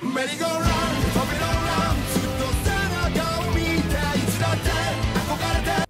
Merry-go-round.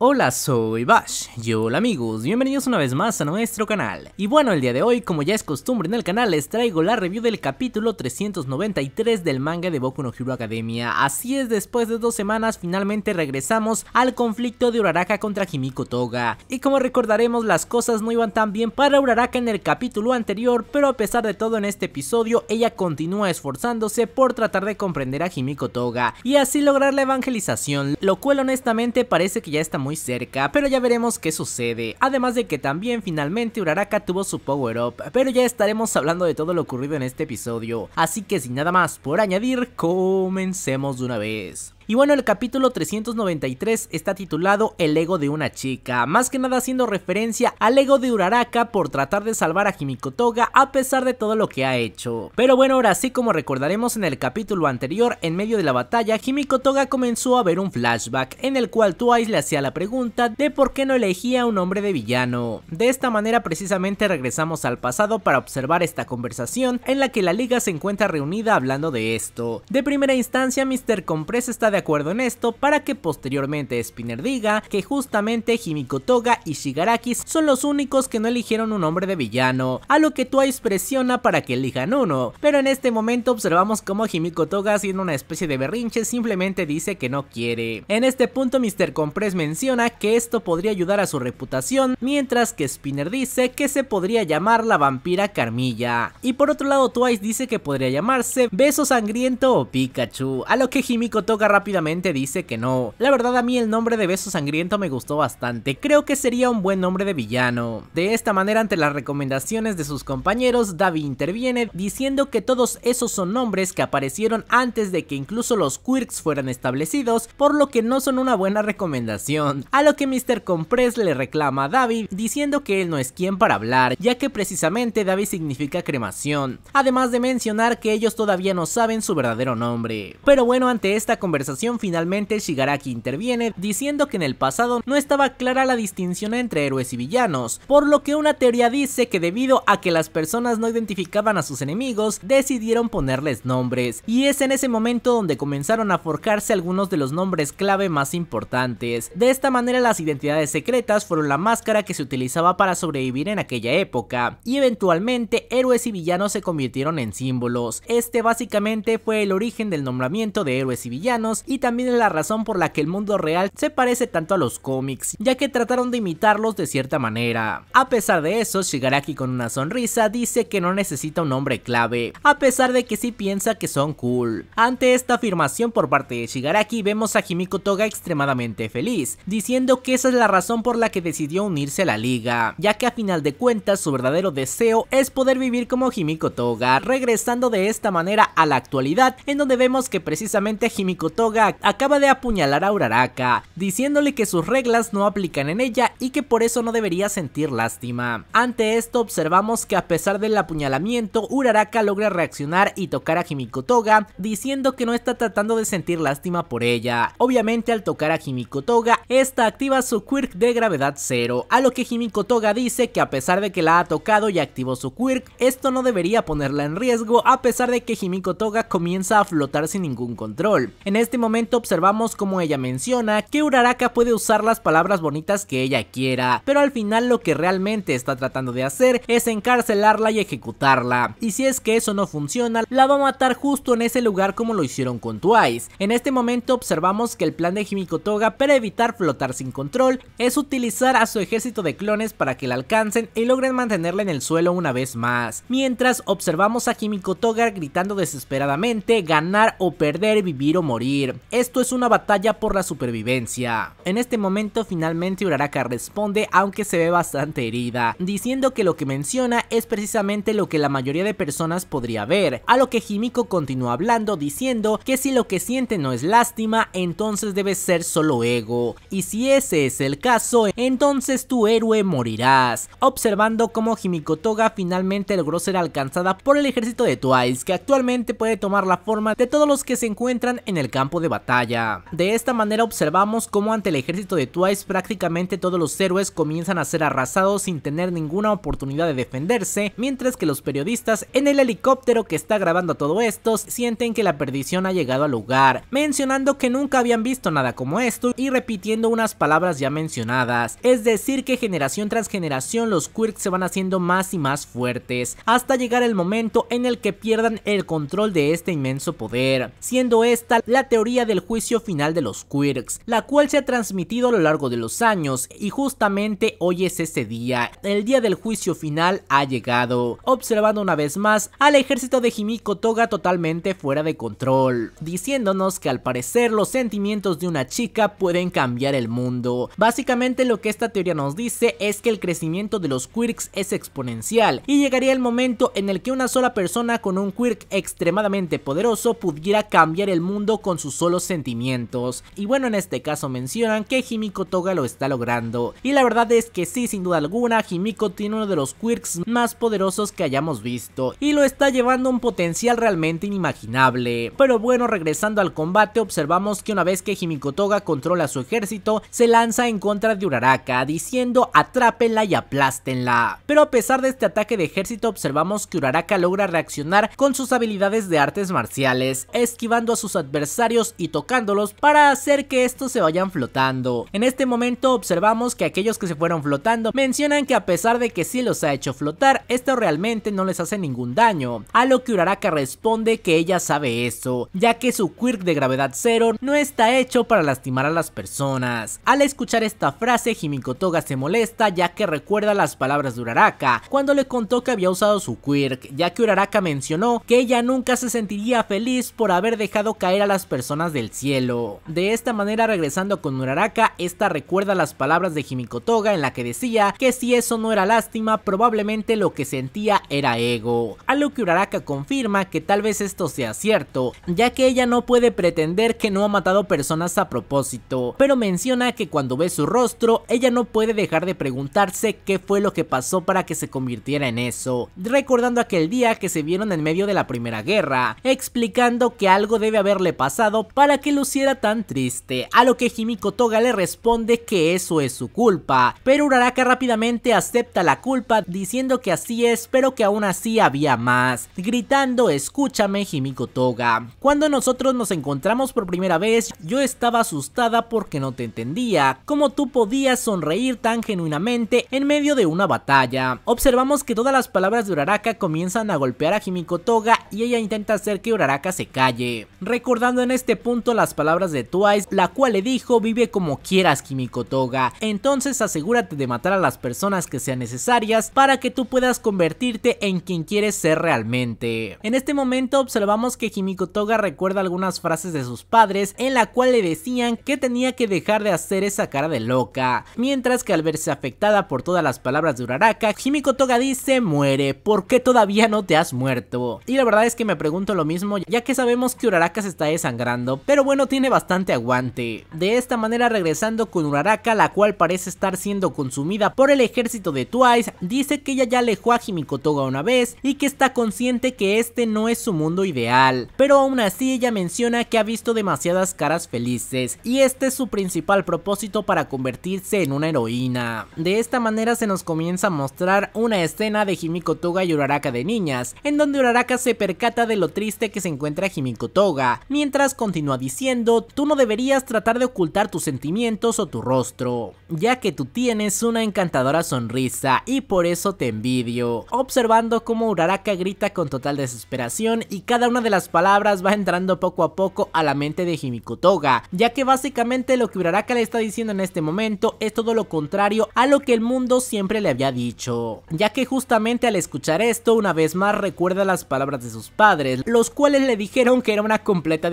Hola, soy Bash y hola amigos, bienvenidos una vez más a nuestro canal. Y bueno, el día de hoy, como ya es costumbre en el canal, les traigo la review del capítulo 393 del manga de Boku no Hero Academia. Así es, después de dos semanas finalmente regresamos al conflicto de Uraraka contra Himiko Toga. Y como recordaremos, las cosas no iban tan bien para Uraraka en el capítulo anterior, pero a pesar de todo en este episodio, ella continúa esforzándose por tratar de comprender a Himiko Toga y así lograr la evangelización, lo cual honestamente parece que ya está muy cerca, pero ya veremos qué sucede. Además de que también finalmente Uraraka tuvo su power up, pero ya estaremos hablando de todo lo ocurrido en este episodio. Así que sin nada más por añadir, comencemos de una vez. Y bueno, el capítulo 393 está titulado El ego de una chica, más que nada haciendo referencia al ego de Uraraka por tratar de salvar a Himiko Toga a pesar de todo lo que ha hecho. Pero bueno, ahora sí como recordaremos en el capítulo anterior, en medio de la batalla, Himiko Toga comenzó a ver un flashback en el cual Twice le hacía la pregunta de por qué no elegía un hombre de villano. De esta manera precisamente regresamos al pasado para observar esta conversación en la que la liga se encuentra reunida hablando de esto. De primera instancia, Mr. Compress está de acuerdo en esto para que posteriormente Spinner diga que justamente Himiko Toga y Shigaraki son los únicos que no eligieron un hombre de villano, a lo que Twice presiona para que elijan uno, pero en este momento observamos como Himiko Toga haciendo una especie de berrinche simplemente dice que no quiere. En este punto Mr. Compress menciona que esto podría ayudar a su reputación, mientras que Spinner dice que se podría llamar la vampira Carmilla. Y por otro lado Twice dice que podría llamarse Beso Sangriento o Pikachu, a lo que Himiko Toga rápidamente dice que no. La verdad a mí el nombre de Beso Sangriento me gustó bastante, creo que sería un buen nombre de villano. De esta manera ante las recomendaciones de sus compañeros, Davi interviene diciendo que todos esos son nombres que aparecieron antes de que incluso los quirks fueran establecidos, por lo que no son una buena recomendación. A lo que Mr. Compress le reclama a Davi diciendo que él no es quien para hablar, ya que precisamente Davi significa cremación, además de mencionar que ellos todavía no saben su verdadero nombre. Pero bueno, ante esta conversación finalmente Shigaraki interviene diciendo que en el pasado no estaba clara la distinción entre héroes y villanos, por lo que una teoría dice que debido a que las personas no identificaban a sus enemigos, decidieron ponerles nombres, y es en ese momento donde comenzaron a forjarse algunos de los nombres clave más importantes. De esta manera las identidades secretas fueron la máscara que se utilizaba para sobrevivir en aquella época, y eventualmente héroes y villanos se convirtieron en símbolos. Este básicamente fue el origen del nombramiento de héroes y villanos y también es la razón por la que el mundo real se parece tanto a los cómics, ya que trataron de imitarlos de cierta manera. A pesar de eso, Shigaraki con una sonrisa dice que no necesita un nombre clave, a pesar de que sí piensa que son cool. Ante esta afirmación por parte de Shigaraki vemos a Himiko Toga extremadamente feliz, diciendo que esa es la razón por la que decidió unirse a la liga, ya que a final de cuentas su verdadero deseo es poder vivir como Himiko Toga, regresando de esta manera a la actualidad, en donde vemos que precisamente Himiko Toga acaba de apuñalar a Uraraka, diciéndole que sus reglas no aplican en ella y que por eso no debería sentir lástima. Ante esto observamos que a pesar del apuñalamiento, Uraraka logra reaccionar y tocar a Himiko Toga, diciendo que no está tratando de sentir lástima por ella. Obviamente al tocar a Himiko Toga, esta activa su quirk de gravedad cero, a lo que Himiko Toga dice que a pesar de que la ha tocado y activó su quirk, esto no debería ponerla en riesgo a pesar de que Himiko Toga comienza a flotar sin ningún control. En este momento observamos como ella menciona que Uraraka puede usar las palabras bonitas que ella quiera, pero al final lo que realmente está tratando de hacer es encarcelarla y ejecutarla. Y si es que eso no funciona, la va a matar justo en ese lugar como lo hicieron con Twice. En este momento observamos que el plan de Himiko Toga para evitar flotar sin control es utilizar a su ejército de clones para que la alcancen y logren mantenerla en el suelo una vez más. Mientras observamos a Himiko Toga gritando desesperadamente ganar o perder, vivir o morir. Esto es una batalla por la supervivencia. En este momento finalmente Uraraka responde aunque se ve bastante herida, diciendo que lo que menciona es precisamente lo que la mayoría de personas podría ver, a lo que Himiko continúa hablando diciendo que si lo que siente no es lástima, entonces debe ser solo ego, y si ese es el caso, entonces tu héroe morirás, observando cómo Himiko Toga finalmente logró ser alcanzada por el ejército de Twice, que actualmente puede tomar la forma de todos los que se encuentran en el campo de batalla. De esta manera observamos cómo ante el ejército de Twice prácticamente todos los héroes comienzan a ser arrasados sin tener ninguna oportunidad de defenderse, mientras que los periodistas en el helicóptero que está grabando todo esto sienten que la perdición ha llegado al lugar, mencionando que nunca habían visto nada como esto y repitiendo unas palabras ya mencionadas, es decir que generación tras generación los quirks se van haciendo más y más fuertes, hasta llegar el momento en el que pierdan el control de este inmenso poder, siendo esta la teoría del juicio final de los quirks, la cual se ha transmitido a lo largo de los años y justamente hoy es ese día, el día del juicio final ha llegado, observando una vez más al ejército de Himiko Toga totalmente fuera de control, diciéndonos que al parecer los sentimientos de una chica pueden cambiar el mundo. Básicamente lo que esta teoría nos dice es que el crecimiento de los quirks es exponencial y llegaría el momento en el que una sola persona con un quirk extremadamente poderoso pudiera cambiar el mundo con sus solos sentimientos. Y bueno, en este caso mencionan que Himiko Toga lo está logrando. Y la verdad es que sí, sin duda alguna, Himiko tiene uno de los quirks más poderosos que hayamos visto. Y lo está llevando a un potencial realmente inimaginable. Pero bueno, regresando al combate, observamos que una vez que Himiko Toga controla su ejército, se lanza en contra de Uraraka, diciendo atrápenla y aplástenla. Pero a pesar de este ataque de ejército, observamos que Uraraka logra reaccionar con sus habilidades de artes marciales, esquivando a sus adversarios y tocándolos para hacer que estos se vayan flotando. En este momento observamos que aquellos que se fueron flotando mencionan que a pesar de que sí los ha hecho flotar, esto realmente no les hace ningún daño, a lo que Uraraka responde que ella sabe eso, ya que su quirk de gravedad cero no está hecho para lastimar a las personas. Al escuchar esta frase, Himiko Toga se molesta ya que recuerda las palabras de Uraraka cuando le contó que había usado su quirk, ya que Uraraka mencionó que ella nunca se sentiría feliz por haber dejado caer a las personas del cielo. De esta manera, regresando con Uraraka, esta recuerda las palabras de Himiko Toga en la que decía que si eso no era lástima, probablemente lo que sentía era ego. A lo que Uraraka confirma que tal vez esto sea cierto, ya que ella no puede pretender que no ha matado personas a propósito, pero menciona que cuando ve su rostro, ella no puede dejar de preguntarse qué fue lo que pasó para que se convirtiera en eso, recordando aquel día que se vieron en medio de la primera guerra, explicando que algo debe haberle pasado para que luciera tan triste, a lo que Himiko Toga le responde que eso es su culpa, pero Uraraka rápidamente acepta la culpa diciendo que así es, pero que aún así había más, gritando escúchame Himiko Toga. Cuando nosotros nos encontramos por primera vez, yo estaba asustada porque no te entendía, cómo tú podías sonreír tan genuinamente en medio de una batalla. Observamos que todas las palabras de Uraraka comienzan a golpear a Himiko Toga y ella intenta hacer que Uraraka se calle, recordando en este punto las palabras de Twice, la cual le dijo vive como quieras Himiko Toga, entonces asegúrate de matar a las personas que sean necesarias para que tú puedas convertirte en quien quieres ser realmente. En este momento observamos que Himiko Toga recuerda algunas frases de sus padres en la cual le decían que tenía que dejar de hacer esa cara de loca, mientras que al verse afectada por todas las palabras de Uraraka, Himiko Toga dice muere, ¿por qué todavía no te has muerto? Y la verdad es que me pregunto lo mismo, ya que sabemos que Uraraka se está desangrando, pero bueno, tiene bastante aguante. De esta manera regresando con Uraraka, la cual parece estar siendo consumida por el ejército de Twice, dice que ella ya alejó a Himiko Toga una vez y que está consciente que este no es su mundo ideal, pero aún así ella menciona que ha visto demasiadas caras felices y este es su principal propósito para convertirse en una heroína. De esta manera se nos comienza a mostrar una escena de Himiko Toga y Uraraka de niñas, en donde Uraraka se percata de lo triste que se encuentra Himiko Toga, mientras continúa diciendo, tú no deberías tratar de ocultar tus sentimientos o tu rostro, ya que tú tienes una encantadora sonrisa y por eso te envidio, observando cómo Uraraka grita con total desesperación y cada una de las palabras va entrando poco a poco a la mente de Himiko Toga, ya que básicamente lo que Uraraka le está diciendo en este momento es todo lo contrario a lo que el mundo siempre le había dicho, ya que justamente al escuchar esto una vez más recuerda las palabras de sus padres, los cuales le dijeron que era una completa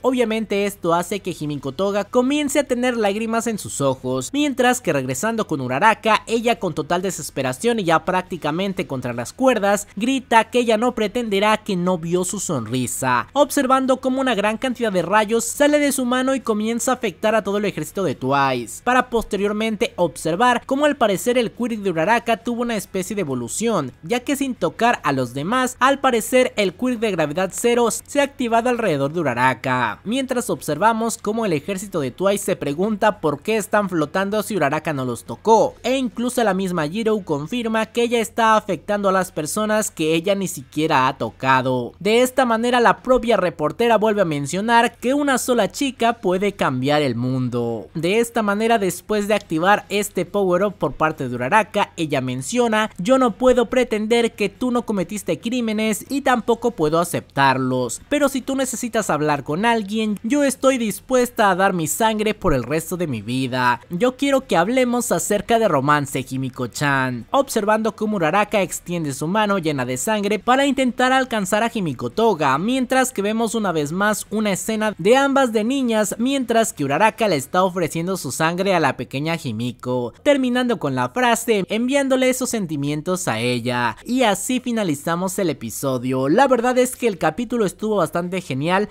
Obviamente esto hace que Himiko Toga comience a tener lágrimas en sus ojos, mientras que regresando con Uraraka, ella con total desesperación y ya prácticamente contra las cuerdas, grita que ella no pretenderá que no vio su sonrisa, observando como una gran cantidad de rayos sale de su mano y comienza a afectar a todo el ejército de Twice, para posteriormente observar cómo al parecer el quirk de Uraraka tuvo una especie de evolución, ya que sin tocar a los demás, al parecer el quirk de gravedad cero se ha activado alrededor de Uraraka Mientras observamos cómo el ejército de Twice se pregunta por qué están flotando si Uraraka no los tocó, e incluso la misma Jiro confirma que ella está afectando a las personas que ella ni siquiera ha tocado. De esta manera la propia reportera vuelve a mencionar que una sola chica puede cambiar el mundo. De esta manera después de activar este power up por parte de Uraraka, ella menciona, yo no puedo pretender que tú no cometiste crímenes y tampoco puedo aceptarlos, pero si tú necesitas hablar con alguien, yo estoy dispuesta a dar mi sangre por el resto de mi vida. Yo quiero que hablemos acerca de romance, Himiko-chan. Observando cómo Uraraka extiende su mano llena de sangre para intentar alcanzar a Himiko Toga, mientras que vemos una vez más una escena de ambas de niñas, mientras que Uraraka le está ofreciendo su sangre a la pequeña Himiko, terminando con la frase enviándole esos sentimientos a ella. Y así finalizamos el episodio. La verdad es que el capítulo estuvo bastante genial.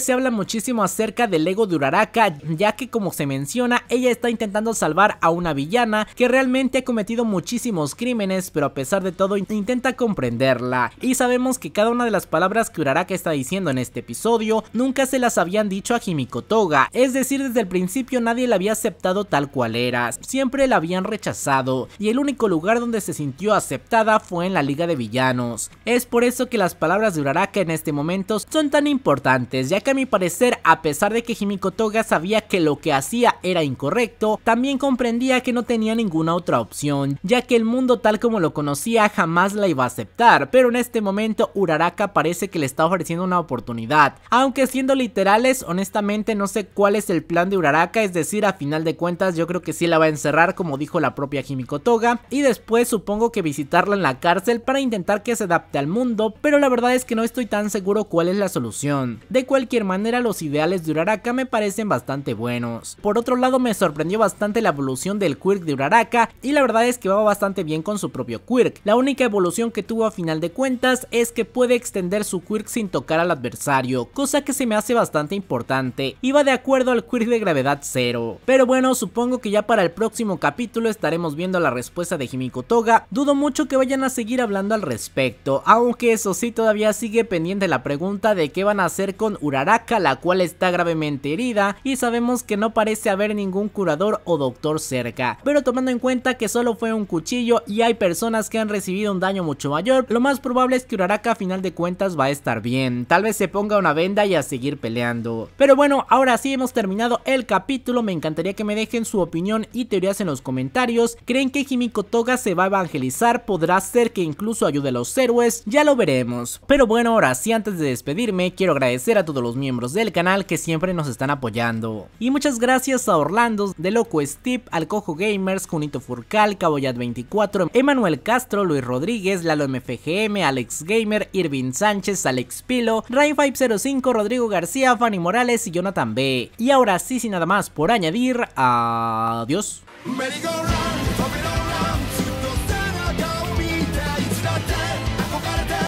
Se habla muchísimo acerca del ego de Uraraka, ya que como se menciona, ella está intentando salvar a una villana que realmente ha cometido muchísimos crímenes, pero a pesar de todo intenta comprenderla. Y sabemos que cada una de las palabras que Uraraka está diciendo en este episodio nunca se las habían dicho a Himiko Toga, es decir, desde el principio nadie la había aceptado tal cual era, siempre la habían rechazado, y el único lugar donde se sintió aceptada fue en la Liga de Villanos. Es por eso que las palabras de Uraraka en este momento son tan importantes, ya que a mi parecer, a pesar de que Himiko Toga sabía que lo que hacía era incorrecto, también comprendía que no tenía ninguna otra opción, ya que el mundo tal como lo conocía jamás la iba a aceptar, pero en este momento Uraraka parece que le está ofreciendo una oportunidad, aunque siendo literales, honestamente no sé cuál es el plan de Uraraka, es decir, a final de cuentas yo creo que sí la va a encerrar como dijo la propia Himiko Toga, y después supongo que visitarla en la cárcel para intentar que se adapte al mundo, pero la verdad es que no estoy tan seguro cuál es la solución. De cualquier manera los ideales de Uraraka me parecen bastante buenos. Por otro lado me sorprendió bastante la evolución del quirk de Uraraka y la verdad es que va bastante bien con su propio quirk. La única evolución que tuvo a final de cuentas es que puede extender su quirk sin tocar al adversario, cosa que se me hace bastante importante va de acuerdo al quirk de gravedad cero. Pero bueno, supongo que ya para el próximo capítulo estaremos viendo la respuesta de Himiko Toga, dudo mucho que vayan a seguir hablando al respecto, aunque eso sí todavía sigue pendiente la pregunta de qué van a hacer con Uraraka, la cual está gravemente herida y sabemos que no parece haber ningún curador o doctor cerca, pero tomando en cuenta que solo fue un cuchillo y hay personas que han recibido un daño mucho mayor, lo más probable es que Uraraka a final de cuentas va a estar bien, tal vez se ponga una venda y a seguir peleando. Pero bueno, ahora sí hemos terminado el capítulo, me encantaría que me dejen su opinión y teorías en los comentarios, ¿creen que Himiko Toga se va a evangelizar? ¿Podrá ser que incluso ayude a los héroes? Ya lo veremos. Pero bueno, ahora sí antes de despedirme, quiero agradecer a todos los miembros del canal que siempre nos están apoyando. Y muchas gracias a Orlando, De Loco Steve, Al Cojo Gamers, Junito Furcal, Caboyat24, Emanuel Castro, Luis Rodríguez, Lalo MFGM, Alex Gamer, Irvin Sánchez, Alex Pilo, Rain505, Rodrigo García, Fanny Morales y Jonathan B. Y ahora sí, sin nada más por añadir, adiós.